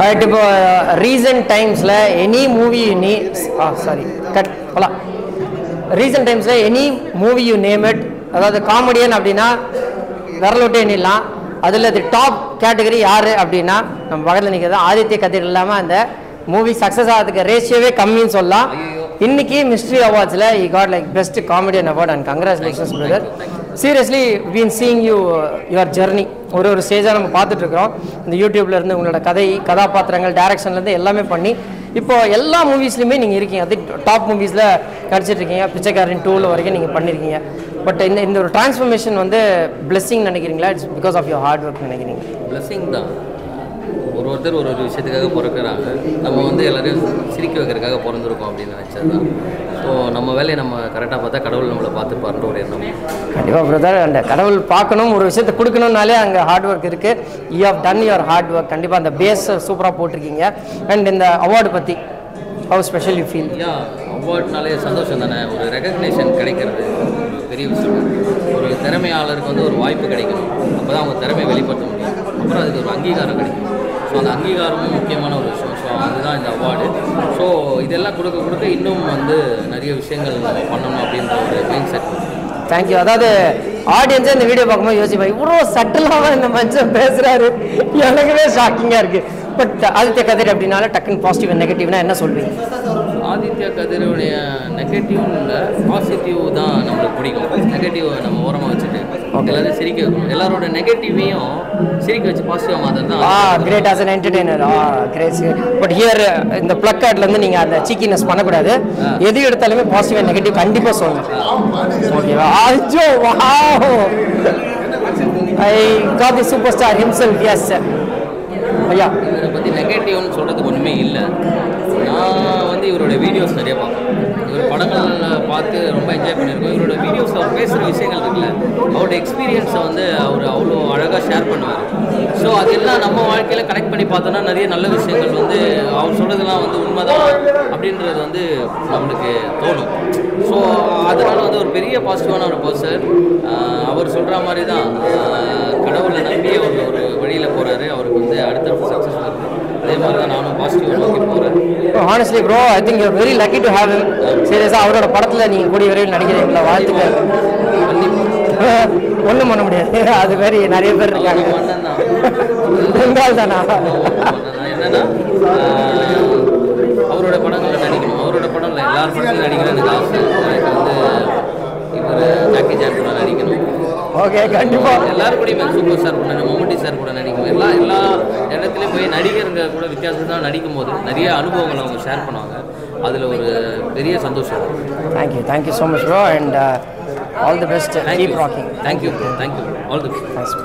But இப்போ recent டைம்ஸில் any movie நீ ஆ சாரி கட் போலாம். ரீசன்ட் டைம்ஸில் any movie you name it அதாவது காமெடியன் அப்படின்னா விரலோட்டே எண்ணிடலாம். அதில் அது டாப் கேட்டகரி யார் அப்படின்னா நம்ம பக்கத்தில் நிற்கிறது ஆதித்ய கதிர் இல்லாமல் அந்த மூவி சக்ஸஸ் ஆகிறதுக்கு ரேஷியோவே கம்மின்னு சொல்லலாம். இன்னைக்கு மிஸ்ட்ரி அவார்ட்ஸில் he got like best comedian award and congratulations brother seriously when seeing you your journey ஒரு ஒரு ஸ்டேஜாக நம்ம பார்த்துட்ருக்கிறோம் இந்த யூடியூப்ல இருந்து உங்களோட கதை கதாபாத்திரங்கள் டைரக்ஷன்லேருந்து எல்லாமே பண்ணி இப்போ எல்லா மூவிஸ்லையுமே நீங்கள் இருக்கீங்க. அது டாப் மூவிஸில் நடிச்சிட்டு இருக்கீங்க பிச்சைக்காரன் டூவில் வரைக்கும் நீங்கள் பண்ணியிருக்கீங்க பட் இந்த இந்த ஒரு டிரான்ஸ்ஃபர்மேஷன் வந்து பிளெஸ்ஸிங் நினைக்கிறீங்களா? It's because of your hard work நினைக்கிறீங்க. பிளெஸ்ஸிங் தான். ஒரு ஒருத்தர் ஒரு ஒரு விஷயத்துக்காக பிறக்கிறாங்க. நம்ம வந்து எல்லாரையும் சிரிக்க வைக்கிறதுக்காக பிறந்திருக்கோம் அப்படின்னு நினச்சது தான் ஸோ நம்ம வேலையை நம்ம கரெக்டாக பார்த்தா கடவுள் நம்மளை பார்த்து பறந்த ஒரு எண்ணம். கண்டிப்பாக பிரதர் அந்த கடவுள் பார்க்கணும் ஒரு விஷயத்தை கொடுக்கணும்னாலே அங்கே ஹார்ட் ஒர்க் இருக்குது you have done your hard work கண்டிப்பாக அந்த பேஸ் சூப்பராக போட்டிருக்கீங்க. அண்ட் இந்த அவார்டு பற்றி how special you feel yeah அவார்ட்னாலே சந்தோஷம் தானே. ஒரு ரெகக்னேஷன் கிடைக்கிறது. பெரிய விஷயம். ஒரு திறமையாளருக்கு வந்து ஒரு வாய்ப்பு கிடைக்கணும். அப்போ தான் அவங்க திறமையை வெளிப்படுத்த முடியும். அப்புறம் அதுக்கு ஒரு அங்கீகாரம் கிடைக்கும். ஸோ அந்த அங்கீகாரமும் முக்கியமான ஒரு விஷயம். ஸோ அதுதான் இந்த அவார்டு ஸோ இதெல்லாம் கொடுக்க கொடுக்க இன்னும் வந்து நிறைய விஷயங்கள் நம்ம பண்ணணும் அப்படின்ற ஒரு மைண்ட் செட் தேங்க்யூ அதாவது ஆடியன்ஸே இந்த வீடியோ பார்க்கும்போது யோசிப்பா இவ்வளோ சட்டிலாக இந்த மனுஷன் பேசுகிறாரு எனக்குவே ஷாக்கிங்காக இருக்குது பட் ஆதித்ய கதிர் அப்படின்னால டக்குன்னு பாசிட்டிவ் நெகட்டிவ்னா என்ன சொல்வீங்க? ஆதித்யா கதிரோடைய நெகட்டிவ்னு இல்லை பாசிட்டிவ் தான் நம்மளுக்கு பிடிக்கும். நெகட்டிவ் நம்ம ஓரமாக வச்சுட்டு எல்லாரும் சிரிக்க வைக்கணும். எல்லாரோட நெகட்டிவையும் சிரிக்க வச்சு பாசிட்டிவாக மாத்திரம் தான் a great as an entertainer a great but here இந்த பிளக் கார்ட்லேருந்து நீங்கள் அந்த சீக்கினஸ் பண்ணக்கூடாது. எது எடுத்தாலுமே பாசிட்டிவ் நெகட்டிவ் கண்டிப்பாக சொல்லணும் ஓகேவா அஜோ wow I got the super star himself yes ஐயா. இவரை பற்றி நெகட்டிவ்னு சொல்கிறதுக்கு ஒன்றுமே இல்லை. நான் வந்து இவரோட வீடியோஸ் நிறைய பார்ப்பேன். இவர் படங்களில் பார்த்து ரொம்ப என்ஜாய் பண்ணியிருக்கோம். இவரோட வீடியோஸ் அவர் பேசுகிற விஷயங்கள் இருக்குல்ல அவரோட எக்ஸ்பீரியன்ஸை வந்து அவர் அவ்வளோ அழகாக ஷேர் பண்ணுவார். ஸோ அதெல்லாம் நம்ம வாழ்க்கையில் கனெக்ட் பண்ணி பார்த்தோன்னா நிறைய நல்ல விஷயங்கள் வந்து அவர் சொல்கிறதுலாம் வந்து உண்மைதான் அப்படின்றது வந்து நம்மளுக்கு தோணும். ஸோ அதனால் வந்து ஒரு பெரிய பாசிட்டிவான ஒரு பர்சன் அவர் சொல்கிற மாதிரி தான் கடவுளை நம்பி அவர் ஒரு வழியில் போகிறாரு அவருக்கு வந்து அடுத்தடுத்த சக்ஸஸ் அதே மாதிரி தான் நானும் பாசிட்டிவாக நோக்கி போகிறேன் honestly bro I think you're very lucky to have சீரியஸாக அவரோட படத்தில் நீங்கள் கூடிய விரைவில் நடிக்கிறீங்களா? வாழ்த்துக்கள். ஒன்றும் பண்ண முடியாது. அது மாதிரி நிறைய பேர் இருக்காங்க. பெங்கால் தானா? என்னன்னா அவரோட படங்களில் நடிக்கணும். அவரோட படம் இல்லை எல்லார் படத்துலையும் நடிக்கணும் எனக்கு ஆசை. எனக்கு வந்து இவர் ஜாக்கி ஜான் கூட நடிக்கணும். ஓகே கண்டிப்பாக எல்லாரும் கூடயுமே சூப்பர் ஸ்டார் கூட மம்முட்டி சார் கூட நடிக்கணும் எல்லா எல்லா இடத்துலையும் போய் நடிகருங்க கூட வித்தியாசத்தான் நடிக்கும் போது நிறைய அனுபவங்களை அவங்க ஷேர் பண்ணுவாங்க. அதில் ஒரு பெரிய சந்தோஷம். Thank you thank you so much bro and all the best keep rocking thank you thank you all the thanks